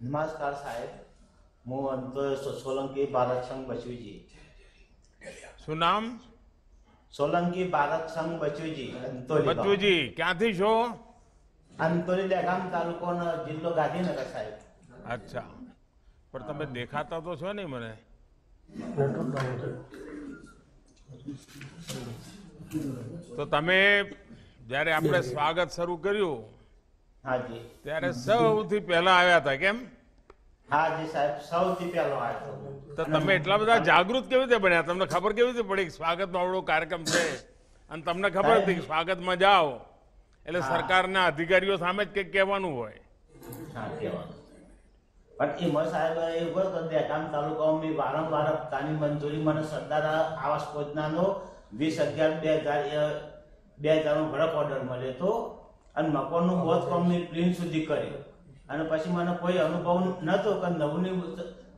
નમસ્કાર સાહેબ. હું અંતો સોલંકી ભારત સંઘ બચુજી. શું નામ? સોલંકી ભારત સંઘ બચુજી અંતોલી. બચુજી ક્યાંથી છો? અંતોલી દહેગામ તાલુકોનો જિલ્લો ગાંધીનગર સાહેબ. અચ્છા. પણ તમે દેખાતા તો છો ને મને? તો તમે જ્યારે આપણે સ્વાગત શરૂ કર્યું હાજી. ત્યારે સૌથી પહેલા આવ્યા હતા કેમ? હાજી સાહેબ સૌથી પહેલો આવ્યો તો તમે એટલા બધા જાગૃત કેવી રીતે બન્યા? તમને ખબર કેવી રીતે પડી સ્વાગત આવડો કાર્યક્રમ છે? અને તમને ખબર હતી કે સ્વાગતમાં જાઓ. એટલે સરકારના અધિકારીઓ સામે જ કંઈક કહેવાનું હોય. પણ એમાં સાહેબ એવું હતું દહેગામ તાલુકામાં મેં વારંવાર હપ્તાની મંજૂરી મને સરદાર આવાસ યોજનાનો વીસ અગિયાર બે હજાર બે હજારનો ભડક ઓર્ડર મળ્યો હતો. અને મકાનનું બાંધકામ મેં પ્રિન્ટ સુધી કરી. અને પછી મને કોઈ અનુભવ નહોતો કે નવની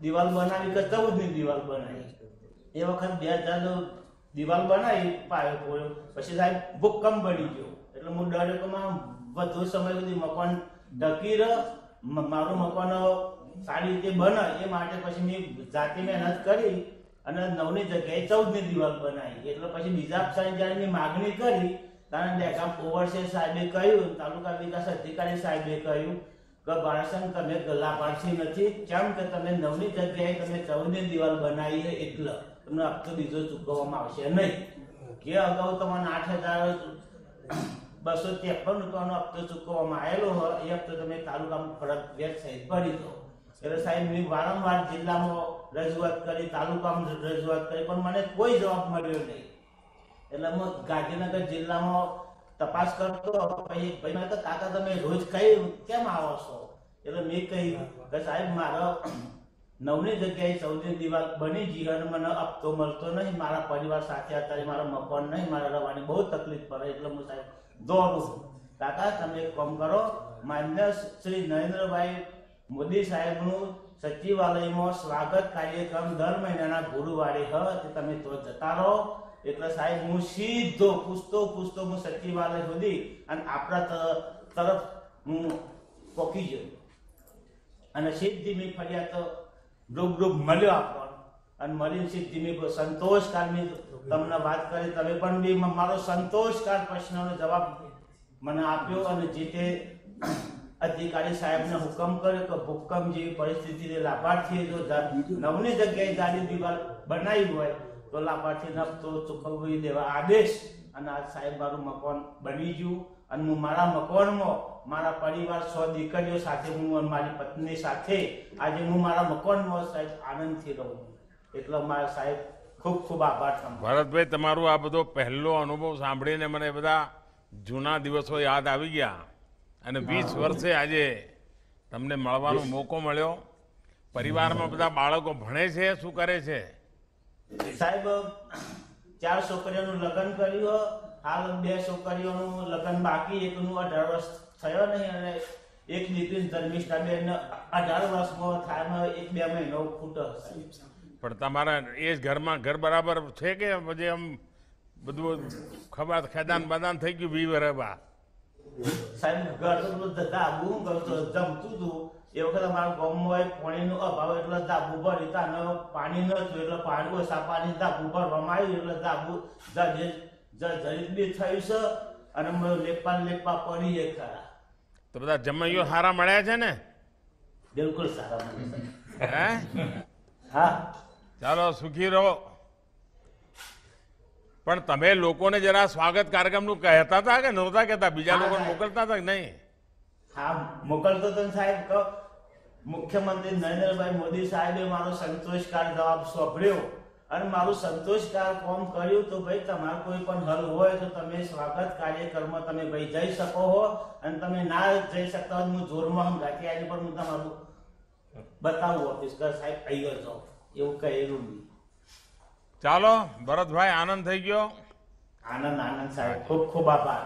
દિવાલ બનાવી કે ચૌદની દિવાલ બનાવી. એ વખત બે હજાર દિવાલ બનાવી, પાયો પોયો પછી સાહેબ ભૂકંપ બની ગયો. એટલે હું ડર્યો કે મારે વધુ સમય સુધી મકાન ઢકી રહ મારું મકાન સારી રીતે બને એ માટે પછી મેં જાતે મહેનત કરી અને નવની જગ્યાએ ચૌદની દિવાલ બનાવી. એટલે પછી બીજા સાહેબ જ્યારે માગણી કરી ત્યારે ડેકામ ઓવરસેર સાહેબે કહ્યું, તાલુકા વિકાસ અધિકારી સાહેબે કહ્યું કે બાળસંગ તમે લાભાર્થી નથી. કેમ કે તમે નવની જગ્યાએ તમે ચૌદની દિવાલ બનાવી છે એટલે તમને હપ્તો બીજો ચૂકવવામાં આવશે નહીં. કે અગાઉ તમને આઠ હજાર બસો ત્રેપન રૂપિયાનો હપ્તો ચૂકવવામાં આવેલો હોય, એ હપ્તો તમે તાલુકામાં ફરજિયાત સહિત ભરી દો. એટલે સાહેબ, મેં વારંવાર જિલ્લામાં રજૂઆત કરી, તાલુકામાં રજૂઆત કરી, પણ મને કોઈ જવાબ મળ્યો નહીં. એટલે હું ગાંધીનગર જિલ્લામાં તપાસ કરતો પછી ભાઈ મેં તો કાકા તમે રોજ કઈ કેમ આવો છો? એટલે મેં કહ્યું કે સાહેબ મારો નવની જગ્યાએ ચૌદની દિવાલ બની ગઈ અને મને હપ્તો મળતો નહીં મારા પરિવાર સાથે અત્યારે મારા મકાન નહીં મારે રહેવાની બહુ તકલીફ પડે એટલે હું સાહેબ દોડું છું. કાકા તમે એક કામ કરો માન્ય શ્રી નરેન્દ્રભાઈ મોદી સાહેબનું સચિવાલયમાં સ્વાગત કાર્યક્રમ દર મહિનાના ગુરુવારે હ તે તમે તો જતા રહો. એટલે સાહેબ, હું સીધો પૂછતો પૂછતો હું સચિવાલય સુધી અને આપણા તરફ હું પોકી ગયો. અને સીધી મેં ફર્યા તો ગ્રુપ ગ્રુપ મળ્યો આપણો અને મળીને સીધી મેં સંતોષકાર મેં તમને વાત કરી, તમે પણ બી મારો સંતોષકાર પ્રશ્નનો જવાબ મને આપ્યો અને જે તે અધિકારી સાહેબને હુકમ કર્યો કે ભૂકંપ જેવી પરિસ્થિતિને લાભાર્થીએ જા- નવની જગ્યાએ ગાડી દિવાલ બનાવી હોય તો લાભાર્થીને તો ચૂકવવી દેવા આદેશ. અને આ સાહેબ મારું મકાન બની ગયું. અને હું મારા મકાનમાં મારા પરિવાર સો દીકરીઓ સાથે હું અને મારી પત્ની સાથે આજે હું મારા મકાનમાં સાહેબ આનંદથી રહું એટલે મારા સાહેબ ખૂબ ખૂબ આભાર ભરતભાઈ તમારો આ બધો પહેલો અનુભવ સાંભળીને મને બધા જૂના દિવસો યાદ આવી ગયા. અને વીસ વર્ષે આજે તમને મળવાનો મોકો મળ્યો. પરિવારમાં બધા બાળકો ભણે છે શું કરે છે? સાહેબ ચાર છોકરીઓનું લગ્ન કર્યું હાલ બે છોકરીઓનું લગ્ન બાકી એકનું અઢાર વર્ષ થયો નહીં અને એક દીકરી ધર્મિષ્ઠા બેન અઢાર વર્ષમાં થાય એક બે મહિનો સાહેબ. પણ તમારા એ જ ઘરમાં ઘર બરાબર છે કે પછી આમ બધું ખબર ખેદાન બદાન થઈ ગયું વી વરવા સાહેબ ઘર ધાબુ હું કરતો જમતું હતું એ વખત અમારા ગામમાં પાણીનો અભાવ એટલે ધાબુ ભર્યું તાને પાણી નતું એટલે પાણી ઓછા પાણી ધાબુ ભરવામાં આવ્યું એટલે ધાબુ જર્જરિત બી થયું છે અને મ- લેપા ને લેપા પડી જાય ખરા. તો બધા જમાઈઓ સારા મળ્યા છે ને? બિલકુલ સારા મળ્યા છે. હે? ચાલો સુખી રહો. પણ તમે લોકોને જરા સ્વાગત કાર્યક્રમનું કહેતા હતા કે નહોતા કહેતા? બીજા લોકોને મોકલતા હતા કે નહીં? હા મોકલતો તો ને સાહેબ મુખ્યમંત્રી નરેન્દ્રભાઈ મોદી સાહેબે મારો સંતોષકાર જવાબ સોંપડ્યો અને મારું સંતોષકાર ફોર્મ કર્યું તો ભાઈ તમારે કોઈ પણ હલ હોય તો તમે સ્વાગત કાર્યક્રમમાં તમે ભાઈ જઈ શકો હો અને તમે ના જઈ શકતા હોય હું જોરમાં હંગાથી આજે પણ હું તમારું બતાવું ઓફિસ કર સાહેબ આવી છો. એવું કહેલું નહીં. ચાલો ભરતભાઈ આનંદ થઈ ગયો. આનંદ આનંદ સાહેબ. ખૂબ ખૂબ આભાર.